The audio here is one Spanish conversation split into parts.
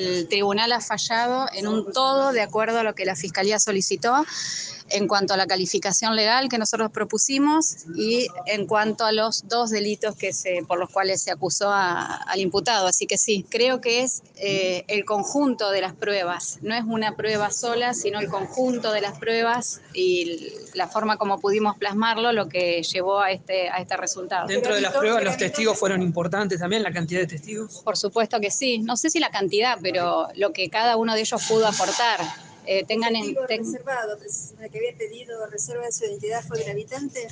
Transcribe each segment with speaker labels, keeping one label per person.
Speaker 1: el tribunal ha fallado en un todo de acuerdo a lo que la Fiscalía solicitó en cuanto a la calificación legal que nosotros propusimos y en cuanto a los dos delitos que se, por los cuales se acusó al imputado. Así que sí, creo que es eh, el conjunto de las pruebas, no es una prueba sola, sino el conjunto de las pruebas y la forma como pudimos plasmarlo lo que llevó a este, a este resultado.
Speaker 2: Dentro de las pruebas, los testigos fueron importantes también, la cantidad de testigos.
Speaker 1: Por supuesto que sí, no sé si la cantidad, pero lo que cada uno de ellos pudo aportar
Speaker 3: eh, tengan en... Ten... reservado, que había pedido reserva de su identidad fue el habitante?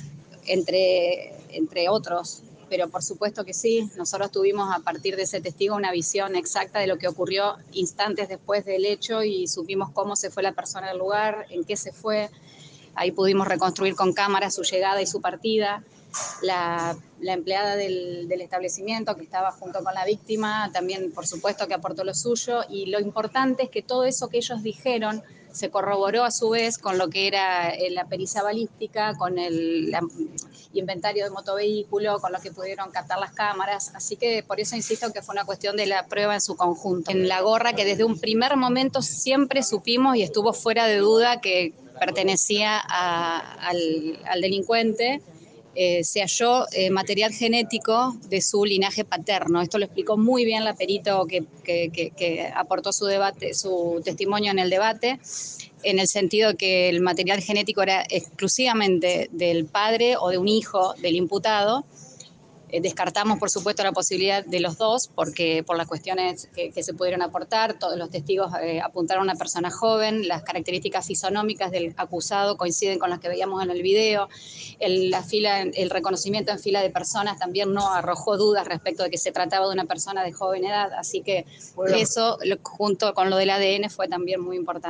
Speaker 1: Entre, entre otros, pero por supuesto que sí. Nosotros tuvimos a partir de ese testigo una visión exacta de lo que ocurrió instantes después del hecho y supimos cómo se fue la persona del lugar, en qué se fue. Ahí pudimos reconstruir con cámara su llegada y su partida. La, empleada del, establecimiento que estaba junto con la víctima, también por supuesto que aportó lo suyo, y lo importante es que todo eso que ellos dijeron se corroboró a su vez con lo que era eh, la pericia balística, con el inventario de motovehículo, con lo que pudieron captar las cámaras, así que por eso insisto que fue una cuestión de la prueba en su conjunto. En la gorra que desde un primer momento siempre supimos y estuvo fuera de duda que pertenecía al delincuente, eh, se halló eh, material genético de su linaje paterno. Esto lo explicó muy bien la perito que, que, aportó su, debate, su testimonio en el debate, en el sentido que el material genético era exclusivamente del padre o de un hijo del imputado eh, descartamos, por supuesto, la posibilidad de los dos, porque por las cuestiones que, se pudieron aportar, todos los testigos eh, apuntaron a una persona joven, las características fisonómicas del acusado coinciden con las que veíamos en el video, el, la fila, el reconocimiento en fila de personas también no arrojó dudas respecto de que se trataba de una persona de joven edad, así que eso, junto con lo del ADN, fue también muy importante.